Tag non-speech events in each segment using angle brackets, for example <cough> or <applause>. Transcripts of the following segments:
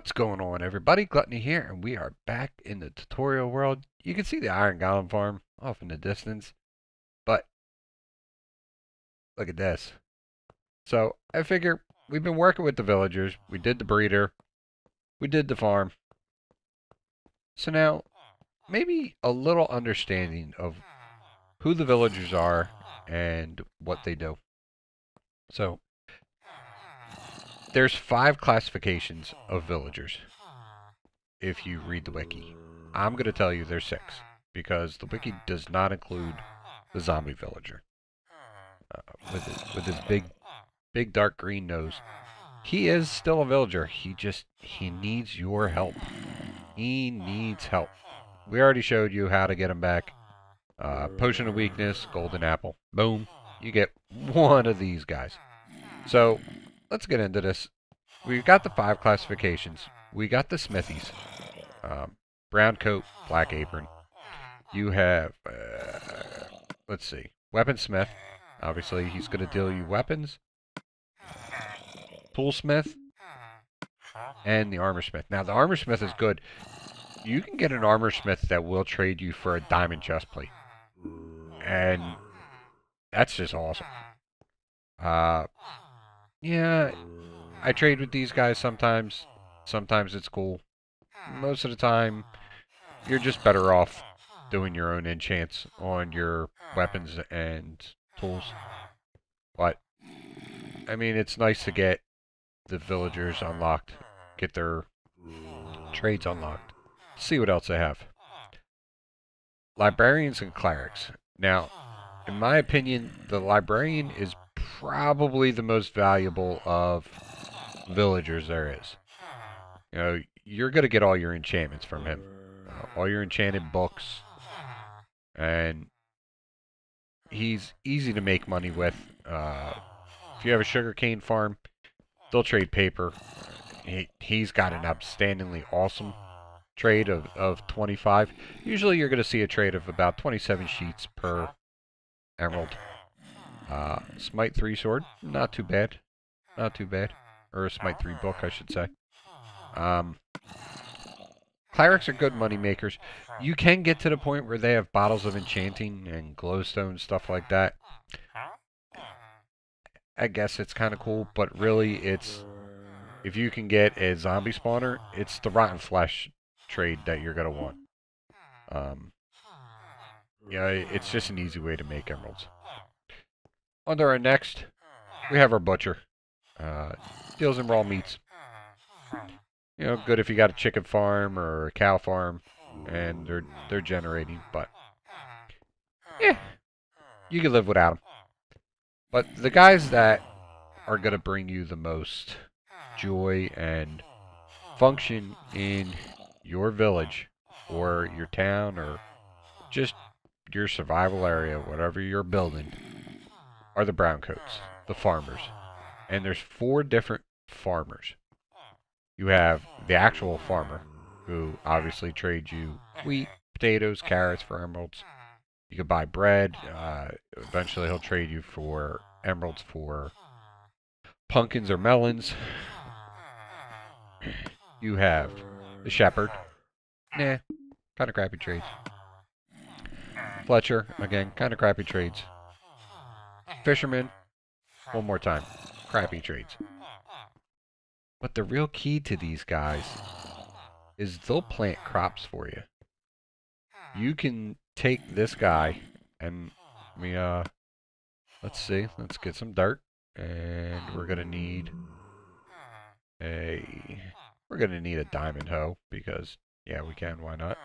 What's going on everybody? Gluttony here and we are back in the tutorial world. You can see the Iron Golem farm off in the distance. But look at this. So I figure we've been working with the villagers. We did the breeder. We did the farm. So now maybe a little understanding of who the villagers are and what they do. So there's five classifications of villagers if you read the wiki. I'm going to tell you there's six because the wiki does not include the zombie villager. Uh, with his, with his big big dark green nose. He is still a villager. He just he needs your help. He needs help. We already showed you how to get him back. Uh, potion of weakness, golden apple. Boom. You get one of these guys. So let's get into this. We've got the five classifications. We got the smithies. Um, brown coat, black apron. You have, uh, let's see, weaponsmith. Obviously, he's going to deal you weapons. Toolsmith. And the armorsmith. Now, the armorsmith is good. You can get an armorsmith that will trade you for a diamond chest plate. And that's just awesome. Uh, yeah, I trade with these guys sometimes. Sometimes it's cool. Most of the time, you're just better off doing your own enchants on your weapons and tools. But, I mean, it's nice to get the villagers unlocked, get their trades unlocked. See what else they have. Librarians and clerics. Now, in my opinion, the librarian is probably the most valuable of villagers there is. You know, you're going to get all your enchantments from him. Uh, all your enchanted books. And he's easy to make money with. Uh, if you have a sugarcane farm, they'll trade paper. He, he's got an outstandingly awesome trade of, of 25. Usually you're going to see a trade of about 27 sheets per emerald. Uh, Smite 3 sword, not too bad. Not too bad. Or a Smite 3 book, I should say. Um, clerics are good money makers. You can get to the point where they have bottles of enchanting and glowstone, stuff like that. I guess it's kind of cool, but really it's... If you can get a zombie spawner, it's the rotten flesh trade that you're going to want. Um, yeah, it's just an easy way to make emeralds. Under our next, we have our butcher. Uh, deals in raw meats. You know, good if you got a chicken farm or a cow farm, and they're they're generating. But yeah, you can live without them. But the guys that are gonna bring you the most joy and function in your village or your town or just your survival area, whatever you're building, are the browncoats, the farmers. And there's four different farmers. You have the actual farmer, who obviously trades you wheat, potatoes, carrots for emeralds. You can buy bread. Uh, eventually, he'll trade you for emeralds for pumpkins or melons. <clears throat> You have the shepherd. Nah, kind of crappy trades. Fletcher, again, kind of crappy trades. Fisherman, one more time, crappy trades. But the real key to these guys is they'll plant crops for you. You can take this guy and we uh let's see, let's get some dirt. And we're gonna need a we're gonna need a diamond hoe because yeah we can. Why not?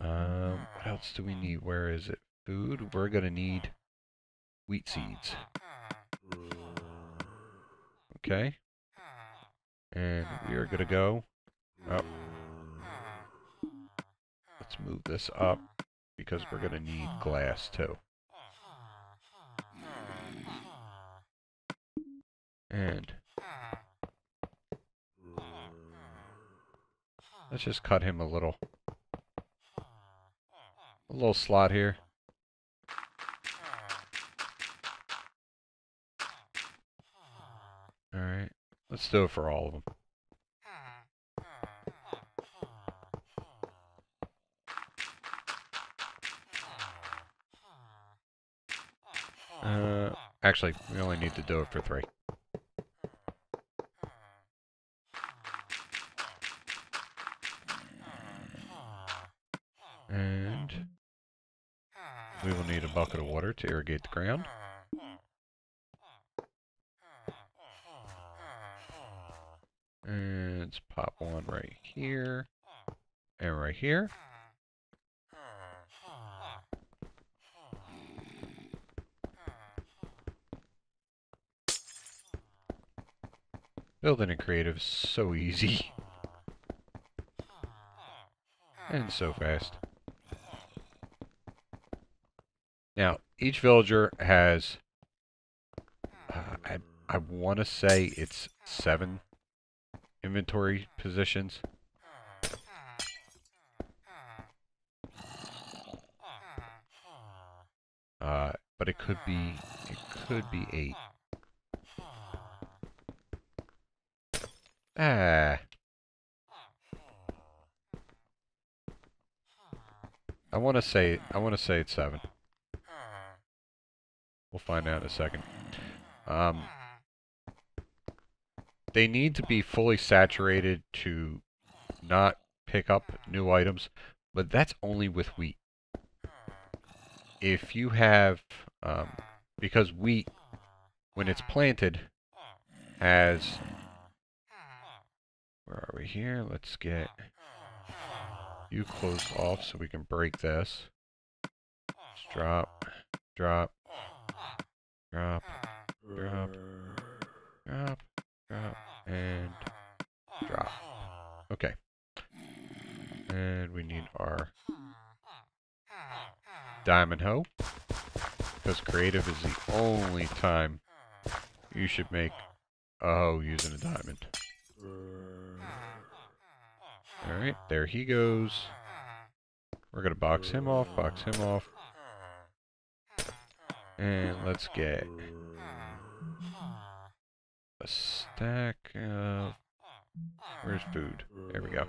Um what else do we need? Where is it? Food. We're gonna need wheat seeds okay and we are gonna go up let's move this up because we're gonna need glass too and Let's just cut him a little. A little slot here. Let's do it for all of them. Uh, actually, we only need to do it for three. And we will need a bucket of water to irrigate the ground. And let's pop one right here. And right here. Building a creative is so easy. And so fast. Now, each villager has, uh, I, I want to say it's seven inventory positions. Uh, but it could be, it could be eight. Ah. I want to say, I want to say it's seven. We'll find out in a second. Um, they need to be fully saturated to not pick up new items, but that's only with wheat. If you have, um, because wheat, when it's planted, has, where are we here? Let's get you closed off so we can break this. Just drop, drop, drop, drop, drop, drop, and drop. Okay. And we need our diamond hoe. Because creative is the only time you should make a hoe using a diamond. Alright, there he goes. We're going to box him off, box him off. And let's get a stack of... Where's food? There we go.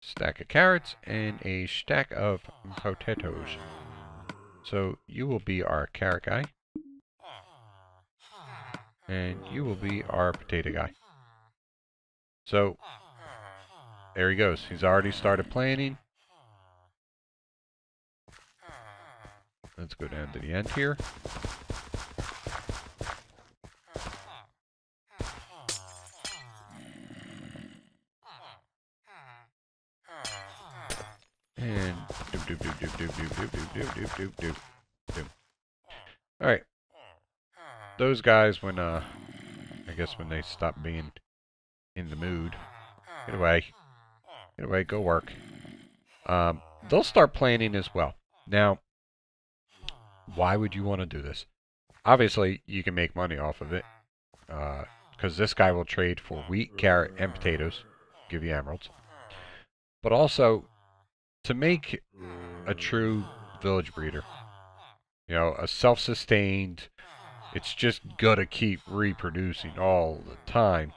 Stack of carrots and a stack of potatoes. So you will be our carrot guy. And you will be our potato guy. So, there he goes. He's already started planning. Let's go down to the end here. And doop doop doop doop doop doop doop doop doop doop doop doop. All right. Those guys, when uh, I guess when they stop being in the mood, get away, get away, go work. Um, they'll start planning as well. Now, why would you want to do this? Obviously, you can make money off of it. Uh, because uh, this guy will trade for wheat, carrot, and potatoes. Give you emeralds. But also, to make a true village breeder, you know, a self-sustained, it's just gotta keep reproducing all the time.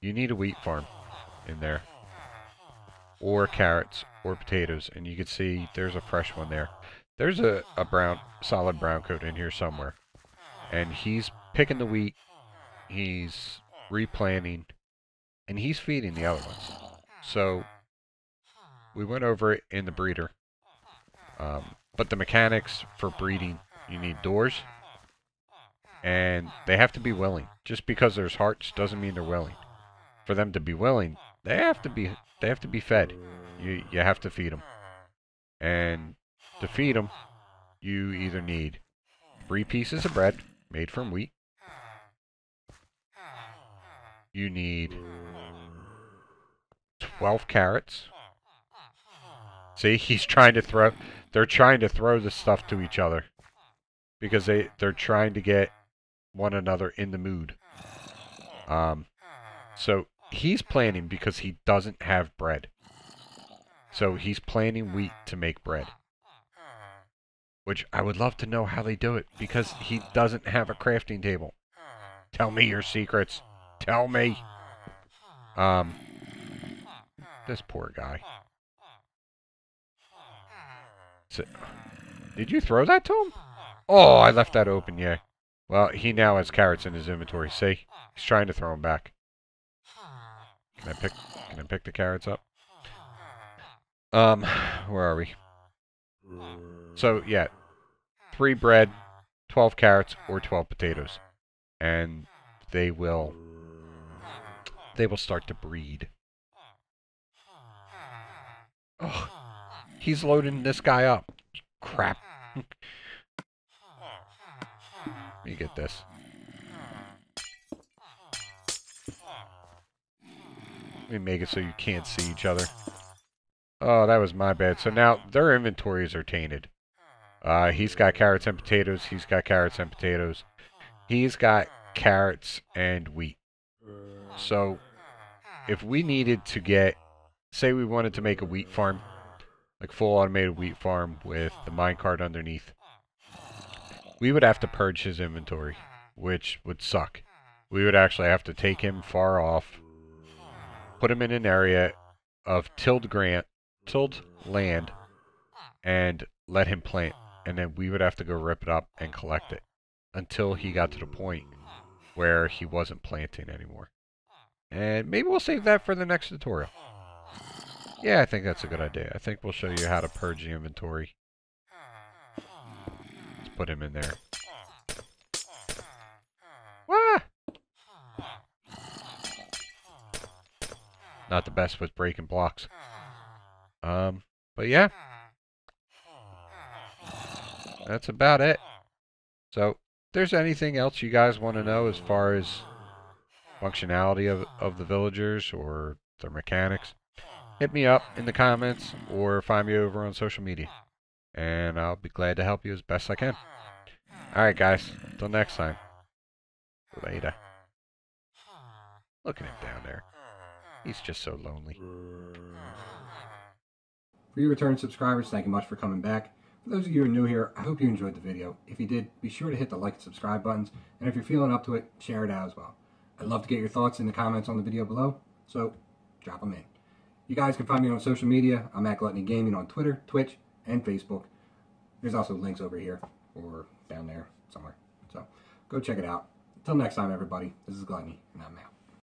You need a wheat farm in there. Or carrots, or potatoes. And you can see there's a fresh one there. There's a, a brown, solid brown coat in here somewhere. And he's picking the wheat. He's replanting. And he's feeding the other ones. So, we went over it in the breeder. Um, but the mechanics for breeding, you need doors. And they have to be willing. Just because there's hearts doesn't mean they're willing. For them to be willing, they have to be they have to be fed. You you have to feed them. And to feed them, you either need three pieces of bread made from wheat. You need 12 carrots. See, <laughs> he's trying to throw, they're trying to throw the stuff to each other. Because they, they're trying to get one another in the mood. Um, so he's planning because he doesn't have bread. So he's planning wheat to make bread. Which I would love to know how they do it because he doesn't have a crafting table. Tell me your secrets. Tell me. Um, this poor guy. So, did you throw that to him? Oh, I left that open, yeah. Well, he now has carrots in his inventory. See? He's trying to throw them back. Can I pick can I pick the carrots up? Um, where are we? So, yeah. Three bread, 12 carrots, or 12 potatoes. And they will they will start to breed. Oh, he's loading this guy up. Crap. Let me get this. Let me make it so you can't see each other. Oh, that was my bad. So now their inventories are tainted. Uh, he's got carrots and potatoes. He's got carrots and potatoes. He's got carrots and wheat. So if we needed to get, say we wanted to make a wheat farm, like full automated wheat farm with the minecart underneath, we would have to purge his inventory, which would suck. We would actually have to take him far off, put him in an area of tilled grant, tilled land, and let him plant. And then we would have to go rip it up and collect it until he got to the point where he wasn't planting anymore. And maybe we'll save that for the next tutorial. Yeah, I think that's a good idea. I think we'll show you how to purge the inventory. Let's put him in there. Not the best with breaking blocks. Um, but yeah. That's about it. So, if there's anything else you guys want to know as far as functionality of, of the villagers or their mechanics, hit me up in the comments or find me over on social media. And I'll be glad to help you as best I can. Alright guys, until next time. Later. Look at him down there. He's just so lonely. For you return subscribers, thank you much for coming back. For those of you who are new here, I hope you enjoyed the video. If you did, be sure to hit the like and subscribe buttons. And if you're feeling up to it, share it out as well. I'd love to get your thoughts in the comments on the video below, so drop them in. You guys can find me on social media. I'm at Gluttony Gaming on Twitter, Twitch, and Facebook. There's also links over here or down there somewhere. So go check it out. Until next time, everybody, this is Gluttony, and I'm out.